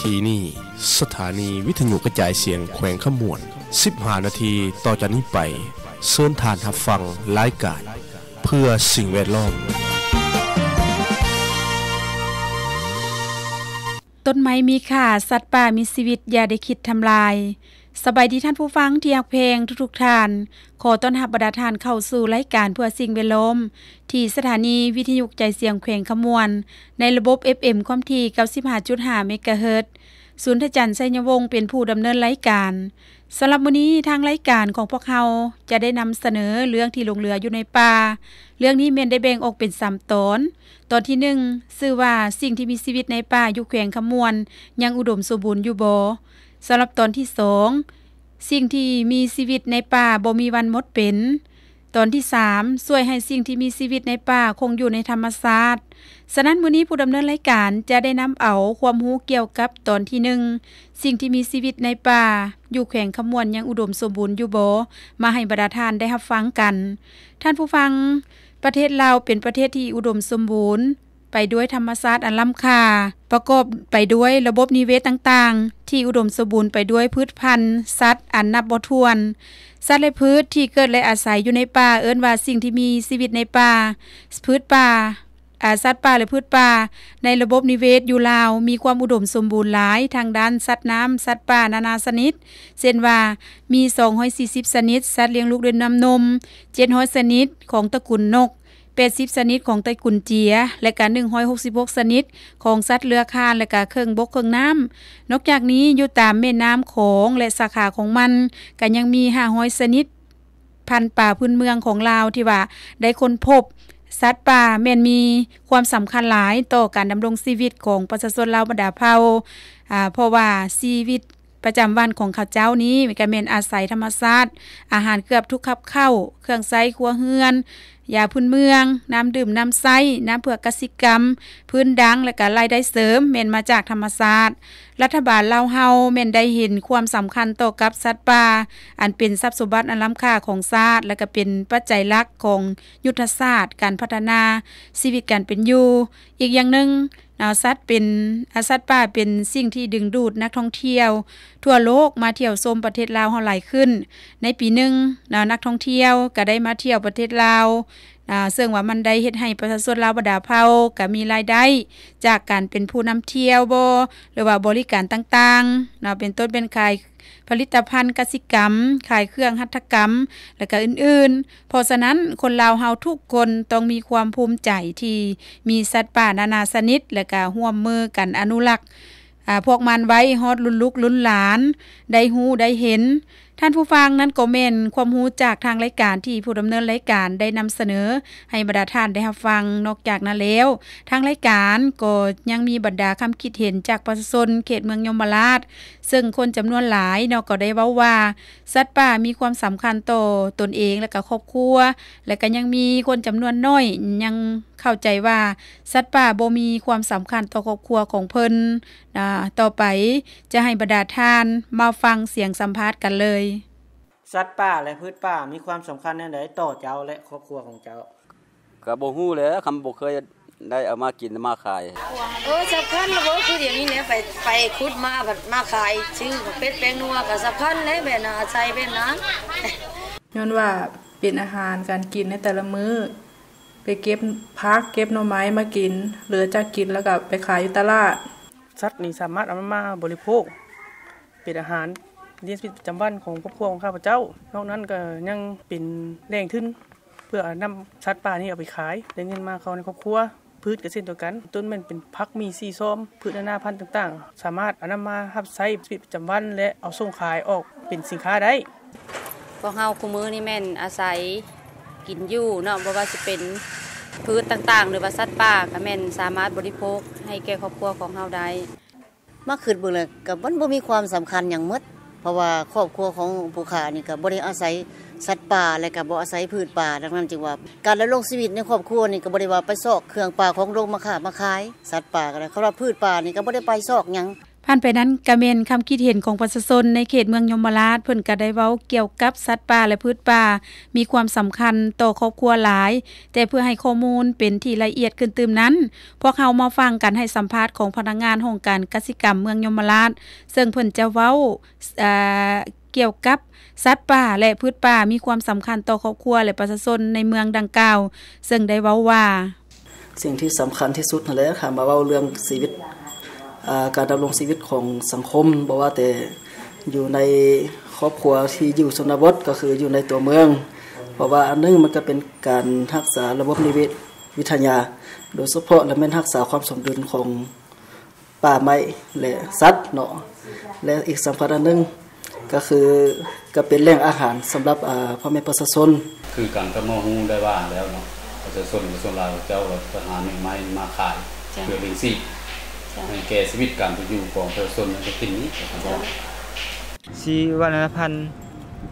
ที่นี่สถานีวิทยุกระจายเสียงแขวงขมวน15 นาทีต่อจากนี้ไปเชิญทานหับฟังรายการเพื่อสิ่งแวดล้อม ต้นไม้มีค่าสัตว์ป่ามีชีวิตอย่าได้คิดทำลาย สบายดีท่านผู้ฟังที่รักเพลงทุกๆท่าน ขอต้อนรับบรรดาทานเข้าสู่รายการเพื่อสิ่งแวดล้อมที่สถานีวิทยุใจเสียงแขวงขมวน ในระบบ FM ความถี่95.5เมกะเฮิรตซ์ศูนย์ทจันทร์ไสยวงศ์เป็นผู้ดำเนินรายการสำหรับมื้อนี้ทางรายการของพวกเราจะได้นำเสนอเรื่องที่ลงเรืออยู่ในป่า เรื่องนี้แม่นได้แบ่งออกเป็น3ตอน ตอนที่1ชื่อว่าสิ่งที่มีชีวิตในป่าอยู่แขวงขมวน ยังอุดมสมบูรณ์อยู่บ่ สำหรับตอนที่2สิ่งที่มีชีวิตในป่าบ่มีวันหมดเป็น ตอนที่3ช่วยให้สิ่งที่มีชีวิตในป่าคงอยู่ในธรรมชาติฉะนั้นมื้อนี้ผู้ดำเนินรายการจะได้นำเอาความรู้เกี่ยวกับตอนที่1สิ่งที่มีชีวิตในป่า อยู่แขวงขมวนยังอุดมสมบูรณ์อยู่บ่มาให้บรรดาทานได้รับฟังกัน ท่านผู้ฟัง ประเทศลาวเป็นประเทศที่อุดมสมบูรณ์ ไปด้วยธรรมชาติอันล้ำค่า ประกอบไปด้วยระบบนิเวศต่างๆ ที่อุดมสมบูรณ์ไปด้วยพืชพันธุ์ สัตว์อันนับบ่ถ้วน สัตว์และพืชที่เกิดและอาศัยอยู่ในป่าเอิ้นว่าสิ่งที่มีชีวิตในป่า พืชป่าอาสัตว์ป่าและพืชป่า ในระบบนิเวศอยู่ลาว มีความอุดมสมบูรณ์หลายทางด้านสัตว์น้ำสัตว์ป่านานาชนิดเช่นว่ามี 240ชนิด สัตว์เลี้ยงลูกด้วยน้ำนม700ชนิดของตระกูลนก 80 ชนิดของไตกูลเจีย และก็166 ชนิดของสัตว์เรือคานและก็เครื่องบกเครื่องน้ำนอกจากนี้อยู่ตามแม่น้ำของและสาขาของมันก็ยังมี 500 ชนิด พันธุ์ป่าพื้นเมืองของลาวที่ว่าได้คนพบสัตว์ป่าแม่นมีความสำคัญหลายต่อการดำรงชีวิตของประชาชนลาวบรรดาเผ่าอ่าเพราะว่าชีวิตประจำวันของเขาเจ้านี้ก็แม่นอาศัยธรรมชาติอาหารเกือบทุกคับเข้า เครื่องใช้ครัวเฮือน ยาพื้นเมือง น้ำดื่มน้ำใส้น้ำเผือกกสิกรรม พื้นดังและก็รายได้เสริมเมนมาจากธรรมศาสตร์ รัฐบาลลาวเฮาแม่นได้เห็นความสำคัญต่อกับสัตว์ป่าอันเป็นทรัพย์สมบัติอันล้ำค่าของชาติและก็เป็นปัจจัยหลักของยุทธศาสตร์ การพัฒนาชีวิตการเป็นอยู่ อีกอย่างหนึ่งอาสัตว์เป็นอาสัตว์ป่าเป็นสิ่งที่ดึงดูดนักท่องเที่ยว ทั่วโลกมาเที่ยวชมประเทศลาวเฮาหลายขึ้น ในปีหนึ่งนักท่องเที่ยวก็ได้มาเที่ยวประเทศลาว อ่าซึ่งว่ามันได้เฮ็ดให้ประชาชนลาวบดาเผาก็มีรายได้ จากการเป็นผู้นำเที่ยวบ่หรือว่าบริการต่างๆเนะเป็นต้นเป็นขายผลิตภัณฑ์กสิกรรม ขายเครื่องหัตถกรรม และก็อื่นๆ เพราะฉะนั้นคนลาวเฮาทุกคนต้องมีความภูมิใจที่มีสัตว์ป่านานาชนิด และก็ร่วมมือกันอนุรักษ์พวกมันไว้ฮอดรุ่นลูกรุ่นหลาน ได้ฮู้ได้เห็น ท่านผู้ฟังนั้นก็แม่นความรู้จากทางรายการที่ผู้ดำเนินรายการได้นำเสนอ ให้บรรดาท่านได้รับฟังนอกจากนั้นแล้ว ทางรายการก็ยังมีบรรดาคำคิดเห็นจากประชาชนเขตเมืองยมราช ซึ่งคนจำนวนหลายเนาะก็ได้เว้าว่า สัตว์ป่ามีความสำคัญต่อตนเองและก็ครอบครัว และก็ยังมีคนจำนวนน้อยยังเข้าใจว่าสัตว์ป่าบ่มีความสำคัญต่อครอบครัวของเพิ่นนะต่อไปจะให้บรรดาท่านมาฟังเสียงสัมภาษณ์กันเลย สัตว์ป่าและพืชป่ามีความสำคัญแนวใดต่อเจ้าและครอบครัวของเจ้าก็บ่ฮู้แหล้วคำบ่เคยได้เอามากินมาขาย เออสำคัญแล้วบ่คือเดี๋ยวนี้เนี่ยไปไปขุดมาบัดมาขายชื่อเป็ดแปลงนัวก็สำคัญแล้วแม่น่ะใส่เป็นนั้นย้อนว่าเป็นอาหารการกินในแต่ละมือ้อไปเก็บพักเก็บหน่อไม้มากิน เหลือจากกินแล้วก็ไปขายอยู่ตลาดสัตว์นี่สามารถเอามาบริโภคเป็นอาหาร เลี้ยงชีวิตประจำวันของครอบครัวของข้าพเจ้า นอกนั้นก็ยังเป็นแหล่งทุนเพื่อนำสัตว์ป่านี้เอาไปขายได้เงินมาเข้าในครอบครัวพืชก็เช่นเดียวกัน ต้นมันเป็นผักมีสีส้มพืชนานาพันธุ์ต่างๆ สามารถเอานำมารับใช้ชีวิตประจำวัน และเอาส่งขายออกเป็นสินค้าได้พวกเฮาคุมื้อนี่แม่นอาศัยกินอยู่เนาะบ่ว่าสิเป็นพืชต่างๆ หรือว่าสัตว์ป่าก็แม่นสามารถบริโภคให้แก่ครอบครัวของเฮาได้มาคิดเบิ่งแล้วก็มันบ่มีความสำคัญหยังหมด เพราะว่าครอบครัวของผู้ค้านี่ก็บ่ได้อาศัยสัตว์ป่าและก็บ่อาศัยพืชป่าดังนั้นจึงว่า การดำรงชีวิตในครอบครัวนี่ก็บ่ได้ว่าไปซอกเครื่องป่าของโรงมาค้ามาขายสัตว์ป่าก็ได้เขาว่าพืชป่านี่ก็บ่ได้ไปซอกหยัง ผ่านไปนั้นกระเมนคำคิดเห็นของประชาชนในเขตเมืองยมราชเพิ่นก็ได้เว้าเกี่ยวกับสัตว์ป่าและพืชป่า มีความสำคัญต่อครอบครัวหลาย แต่เพื่อให้ข้อมูลเป็นที่ละเอียดขึ้นตืมนั้น พวกเฮามาฟังกันให้สัมภาษณ์ของพนักงานโรงการกสิกรรมเมืองยมราช ซึ่งเพิ่นจะเว้าเกี่ยวกับสัตว์ป่าและพืชป่ามีความสำคัญต่อครอบครัวและประชาชนในเมืองดังกล่าว ซึ่งได้เว้าว่า สิ่งที่สำคัญที่สุดนั่นแหละค่ะมาเว้าเรื่องชีวิต การดำรงชีวิตของสังคมบ่ว่าแต่อยู่ในครอบครัวที่อยู่ชนบทก็คืออยู่ในตัวเมือง เพราะว่าอันนึงมันก็เป็นการรักษาระบบนิเวศวิทยา โดยเฉพาะและแม่นรักษาความสมดุลของป่าไม้และสัตว์เนาะและอีกสำคัญอันนึงก็คือก็เป็นแหล่งอาหารสำหรับอ่าพ่อแม่ประชาชนคือการก็มอฮู้ได้ว่าแล้วเนาะประชาชนส่วนหลายเจ้าก็ไปหาไม้ไม้มาขายเพื่อเลี้ยงชีพให้ แก่ชีวิตการอยู่ของประชาชนในที่นี้ครับชีวรรณพันธ์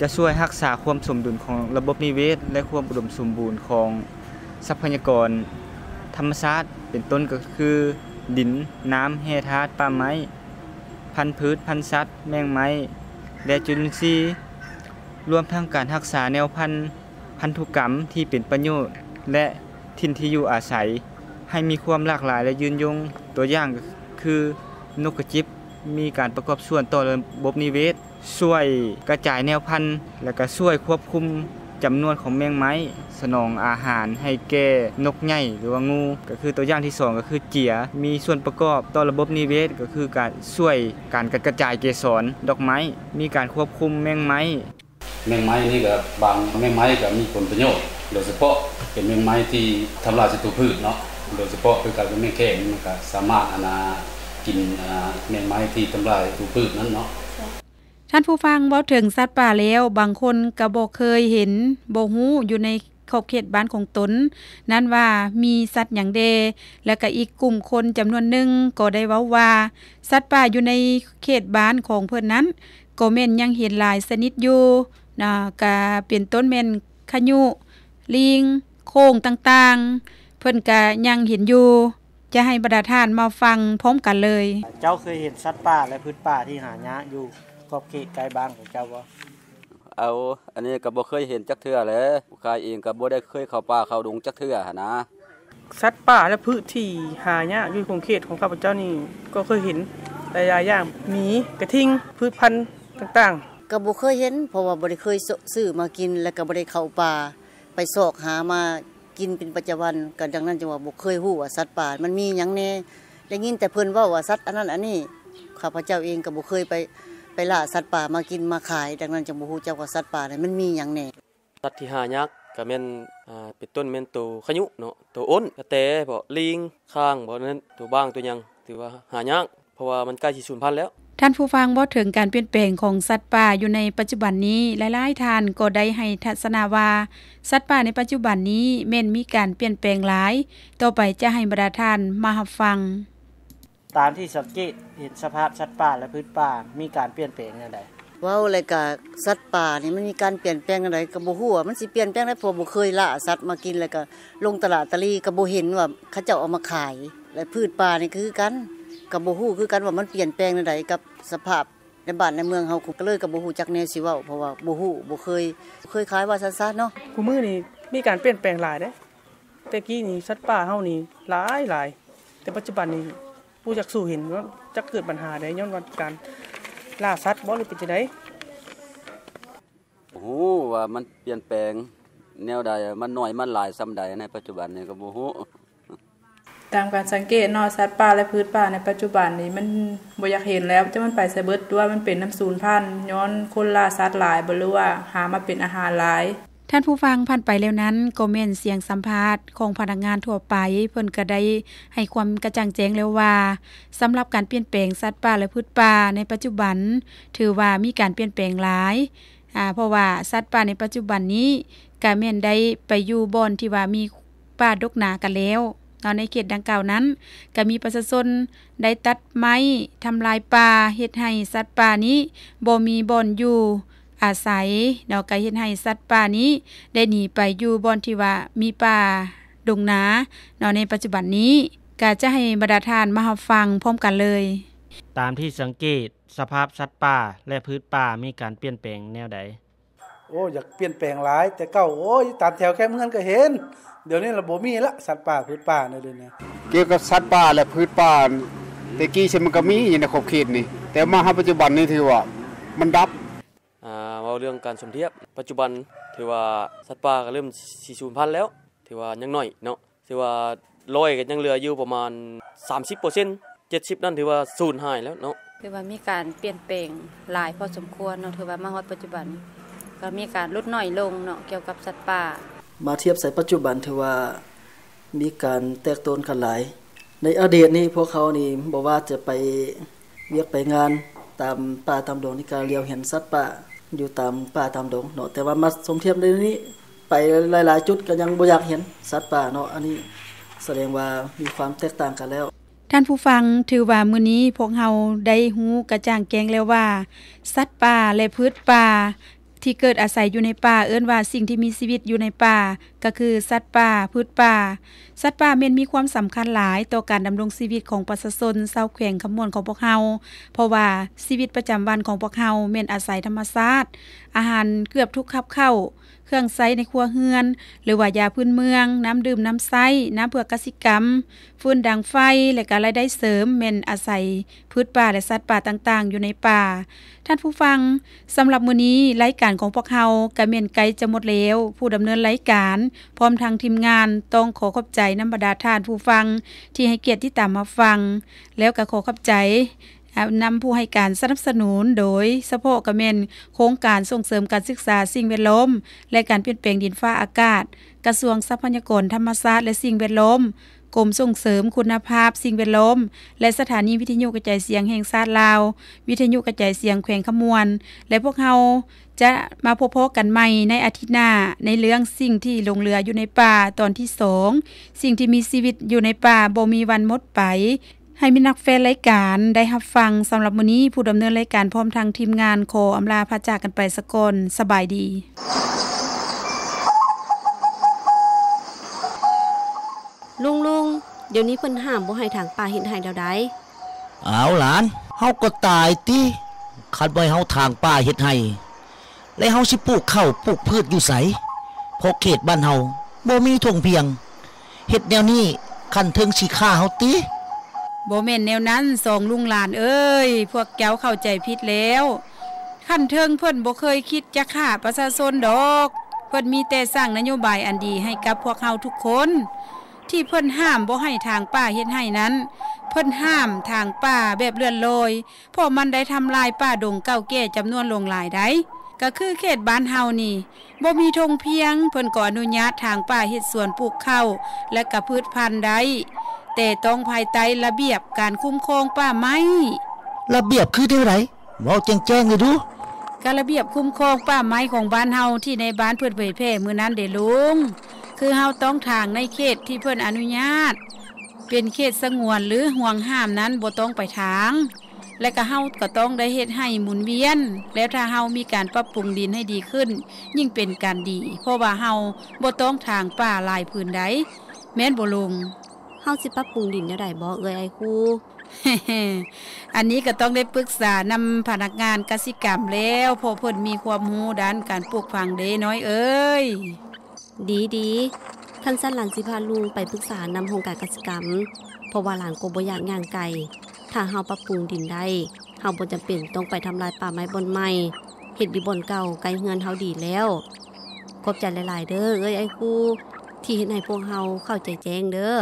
จะช่วยรักษาความสมดุลของระบบนิเวศ และความอุดมสมบูรณ์ของทรัพยากร ธรรมชาติเป็นต้นก็คือ ดิน น้ำแร่ธาตุป่าไม้ พันธุ์พืช พันธุ์สัตว์ แมงไม้ และจุลินทรีย์รวมทั้งการรักษาแนวพันธุ์พันธุกรรมที่เป็นประโยชน์ และถิ่นที่อยู่อาศัย ให้มีความหลากหลายและยืนยง ตัวอย่างคือนกกระจิบมีการประกอบส่วนต่อระบบนิเวศช่วยกระจายแนวพันธุ์และก็ช่วยควบคุมจำนวนของแมงไม้ สนองอาหารให้แก่นกใหญ่หรือว่างู ก็คือตัวอย่างที่ 2 ก็คือเจีย มีส่วนประกอบต่อระบบนิเวศก็คือการช่วยการกระจายเกสรดอกไม้ มีการควบคุมแมงไม้ แมงไม้นี่ก็บางแมงไม้ก็มีผลประโยชน์โดยเฉพาะเป็นแมงไม้ที่ทำลายศัตรูพืชเนาะ โดยเฉพาะคือการเป็นแมงแข้งมันก็สามารถอนากินแมงไม้ที่ทำลายศัตรูพืชนั้นเนาะท่านผู้ฟังเว้าถึงสัตว์ป่าแล้ว บางคนก็บ่เคยเห็นบ่ฮู้อยู่ในขอบเขตบ้านของตน นั้นว่ามีสัตว์หยังเด และก็อีกกลุ่มคนจำนวนหนึ่งก็ได้เว้าว่า สัตว์ป่าอยู่ในเขตบ้านของเพิ่นนั้น ก็แม่นยังเห็นหลายสนิดอยู่นะก็เป็นต้นแม่นขยุลิง โค้งต่างๆ เพิ่นก็ยังเห็นอยู่ จะให้บรรดาท่านมาฟังพร้อมกันเลย เจ้าเคยเห็นสัตว์ป่าและพืชป่าที่หายากอยู่ขอบเขตใกล้บ้านของเจ้าบ่เอา อันนี้ก็บ่เคยเห็นจักเทื่อแหละข้าเองก็บ่ได้เคยเข้าป่าเข้าดงจักเทื่อหั่นนะ สัตว์ป่าและพืชที่หายากอยู่ของเขตของข้าพเจ้านี่ก็เคยเห็นหลายๆอย่างหมีกระทิงพืชพันธุ์ต่างๆก็บ่เคยเห็นเพราะว่าบ่ได้เคยซื้อมากินแล้วก็บ่ได้เข้าป่าไปซอกหามา กินเป็นประจำวันก็ดังนั้นจังว่าบ่เคยฮู้ว่าสัตว์ป่ามันมีหยังแน่ได้ยินแต่เพิ่นว้าว่าสัตว์อันนั้นอันนี้ข้าพเจ้าเองก็บ่เคยไปไปล่าสัตว์ป่ามากินมาขาย ดังนั้นจังบ่ฮู้จักว่าสัตว์ป่าเนั้นมันมีหยังแน่สัตว์ที่หายากก็แม่นอ่าเป็นต้นแม่นตัวขยุเนาะตัวอ้นกระแตบ่ลิงข้างบ่นั้นตัวบ้างตัวยังถือว่าหายากเพราะว่ามันใกล้สิสูญพันธุ์แล้ว ท่านผู้ฟังบ่ถึงการเปลี่ยนแปลงของสัตว์ป่าอยู่ในปัจจุบันนี้หลายๆท่านก็ได้ให้ทัศนาว่าสัตว์ป่าในปัจจุบันนี้แม่นมีการเปลี่ยนแปลงหลาย ต่อไปจะให้บรรดาท่านมารับฟัง ตามที่สังเกตเห็นสภาพสัตว์ป่าและพืชป่ามีการเปลี่ยนแปลงจังได๋เว้าแล้วก็สัตว์ป่านี่มันมีการเปลี่ยนแปลงจังไดก็บ่ฮู้ว่ามันสิเปลี่ยนแปลงได้เพราะบ่เคยล่าสัตว์มากินแล้วก็ลงตลาดตะลีก็บ่เห็นว่าเขาเจ้าเอามาขาย และพืชป่านี่คือกัน ก็บ่ฮู้คือกันว่ามันเปลี่ยนแปลงจังไดกับสภาพในบ้านในเมืองเฮาก็เลยก็บ่ฮู้จักแนวสิเว้าเพราะว่าบ่ฮู้บ่เคย เคยขายว่าซั่นๆเนาะคูมือนี่มีการเปลี่ยนแปลงหลายเด้แต่กี้นี่สัตว์ป่าเฮานี่หลายหลายแต่ปัจจุบันนี้ผู้จักสู่เห็นว่าจะเกิดปัญหาได้ย้อนว่าการล่าสัตว์บ่หรือเป็นจังได๋โอ้โหว่ามันเปลี่ยนแปลงแนวใดมันน้อยมันหลายซำใดในปัจจุบันนี้ก็บ่ฮู้ ตามการสังเกตเนาะสัตว์ป่าและพืชป่าในปัจจุบันนี้มันบ่อยากเห็นแล้วจะมันไปไสเบิดด้วยมันเป็นน้ำสูญพันธุ์ย้อนคนล่าสัตว์หลายบ่หรือว่าหามาเป็นอาหารหลายท่านผู้ฟังผ่านไปแล้วนั้นก็แม่นเสียงสัมภาษณ์ของพนักงานทั่วไปเพิ่นก็ได้ให้ความกระจ่างแจ้งแล้วว่า สำหรับการเปลี่ยนแปลงสัตว์ป่าและพืชป่าในปัจจุบัน ถือว่ามีการเปลี่ยนแปลงหลายอ่าเพราะว่าสัตว์ป่าในปัจจุบันนี้ก็แม่นได้ไปอยู่บ่อนที่ว่ามีป่าดกหนากันแล้ว ในเขตดังกล่าวนั้น ก็มีประชาชนได้ตัดไม้ทำลายป่าเฮ็ดให้สัตว์ป่านี้บ่มีบ่อนอยู่อาศัยเนาะก็เฮ็ดให้สัตว์ป่านี้ ได้หนีไปอยู่บ่อนที่ว่ามีป่าดงนาเนาะในปัจจุบันนี้ก็จะให้บรรดาทานมารับฟังพร้อมกันเลย ตามที่สังเกตสภาพสัตว์ป่าและพืชป่ามีการเปลี่ยนแปลงแนวใดโอ้อยากเปลี่ยนแปลงหลาย แต่เก่าโอ้ยตามแถวแค่เมืองก็เห็น เดี๋ยวนี้ระบบมีละสัตว์ป่าพืชป่าเนี่ยเดี๋ยวนี้เกี่ยวกับสัตว์ป่าและพืชป่าแต่กี้ใช่มันก็มีอยู่ในขอบเขตนี่ แต่มาหาปัจจุบันนี่ถือว่ามันดับอ่าเว้าเรื่องการสมเทียบปัจจุบันถือว่าสัตว์ป่าก็เริ่มสิสูญพันธุ์แล้ว ถือว่ายังน้อยเนาะถือว่าร้อยก็ยังเหลืออยู่ประมาณ 30% 70 นั่นถือว่าสูญหายแล้วเนาะคือว่ามีการเปลี่ยนแปลงหลายพอสมควรเนาะถือว่ามาฮอดปัจจุบัน ก็มีการลดน้อยลงเนาะเกี่ยวกับสัตว์ป่า มาเทียบใส่ปัจจุบันถือว่ามีการแตกต้นกันหลาย ในอดีตนี้พวกเขานี่บ่ว่าจะไปเวียกไปงานตามป่าตามดงที่การเลียวเห็นสัตว์ป่าอยู่ตามป่าตามดงเนาะแต่ว่ามาสมเทียบในนี้ไปหลาย ๆ จุดก็ยังบ่อยากเห็นสัตว์ป่าเนาะอันนี้แสดงว่ามีความแตกต่างกันแล้ว ท่านผู้ฟังถือว่ามื้อนี้พวกเฮาได้ฮู้กระจ่างแกงแล้วว่า สัตว์ป่าและพืชป่า ที่เกิดอาศัยอยู่ในป่าเอิ้นว่าสิ่งที่มีชีวิตอยู่ในป่า ก็คือสัตว์ป่า พืชป่า สัตว์ป่าเม่นมีความสำคัญหลายต่อการดำรงชีวิตของประชาชนชาวแขวงขมวนของพวกเฮาเพราะว่าชีวิตประจำวันของพวกเฮาแม่นอาศัยธรรมชาติอาหารเกือบทุกคับเข้า รื่องใช้ในครัวเฮือน หรือว่ายาพื้นเมือง น้ำดื่มน้ำใช้น้ำเพื่อกสิกรรม ฟืนดังไฟ และก็รายได้เสริมแม่นอาศัย พืชป่าและสัตว์ป่าต่างๆ อยู่ในป่า ท่านผู้ฟังสำหรับมื้อนี้รายการของพวกเฮาก็แม่นไกจะหมดแล้ว ผู้ดำเนินรายการ พร้อมทางทีมงานต้องขอขอบใจน้ำบรรดาท่านผู้ฟัง ที่ให้เกียรติที่ตามมาฟัง แล้วก็ขอขอบใจ นำผู้ให้การสนับสนุนโดยสโพกเมนโครงการส่งเสริมการศึกษาสิ่งแวดล้อมและการเปลี่ยนแปลงดินฟ้าอากาศ กระทรวงทรัพยากรธรรมชาติและสิ่งแวดล้อมกรมส่งเสริมคุณภาพสิ่งแวดล้อม และสถานีวิทยุกระจายเสียงแห่งชาติลาว วิทยุกระจายเสียงแขวงขมวน และพวกเฮาจะมาพบพกันใหม่ในอาทิตย์หน้า ในเรื่องสิ่งที่ลงเรืออยู่ในป่าตอนที่2สิ่งที่มีชีวิตอยู่ในป่าบ่มีวันหมดไป ให้มีนักแฟนรายการได้รับฟังสำหรับมื้อนี้ผู้ดำเนินรายการพร้อมทางทีมงานขออำลาพระจากกันไปสกอนสบายดีลุงลุงเดี๋ยวนี้เพิ่นห้ามบ่ให้ทางป่าเห็นให้แล้วได้เอาหลานเฮาก็ตายติคันบ่ให้เฮาทางป่าเฮ็ดให้แล้วเฮาสิปลูกข้าวปลูกพืชอยู่ไสเพราะเขตบ้านเฮาบ่มีทงเพียงเฮ็ดแนวนี้คันถึงสิฆ่าเฮาติ โบ่แม่นแนวนั้นสองลุงหลานเอ้ย พวกแก้วเข้าใจผิดแล้ว ขั้นเทิงเพิ่อนโบเคยคิดจะฆ่าประชาชนดอก เพิ่อนมีแต่สร้างนโยบายอันดีให้กับพวกเฮาทุกคน ที่เพิ่อนห้ามโบให้ทางป่าเฮ็ดให้นั้น เพิ่อนห้ามทางป่าแบบเลื่อนลอยเพราะมันได้ทำลายป่าดงเก่าแก่จำนวนลงหลายได้ก็คือเขตบ้านเฮานี่บ่มีธงเพียงเพิ่นก็ออนุญาตทางป่าเฮ็ดสวนปลูกข้าวและก็พืชพันธุ์ได้ แต่ต้องภายใต้ระเบียบการคุ้มครองป่าไม้ ระเบียบคือเท่าไหร่เว้าแจ้งๆเลยดูการระเบียบคุ้มครองป่าไม้ของบ้านเฮาที่ในบ้านเพิ่นเผยแพร่มื้อนั้นเด้ลุง คือเฮาต้องทางในเขตที่เพิ่นอนุญาต เป็นเขตสงวนหรือห่วงห้ามนั้นบ่ต้องไปทาง และก็เฮาก็ต้องได้เฮ็ดให้หมุนเวียน แล้วถ้าเฮามีการปรับปรุงดินให้ดีขึ้น ยิ่งเป็นการดี เพราะว่าเฮาบ่ต้องทางป่าหลายพื้นใดแม่นบ่ลุง เฮาสิปรับปรุงดินแนวใดบ่เอ้ยไอ้ครูอันนี้ก็ต้องได้ปรึกษานำพนักงานกสิกรรมแล้วเพราะเพิ่นมีความรู้ด้านการปลูกฝังเด้น้อยเอ้ย ดีดีท่านสั้นหลานสิพาลุงไปปรึกษานำโครงการกสิกรรม เพราะว่าหลานก็บ่อยากย่างไกลถ้าเฮาปรับปรุงดินได้เฮาบ่จํเป็นต้องไปทำลายป่าไม้บนใหม่เฮ็ดอยู่บนเก่าไกลเฮือนเฮาดีแล้วขอบใจหลาย ๆ เด้อเอ้ยไอ้ครู ที่เห็นให้พวกเฮาเข้าใจแจ้งเด้อ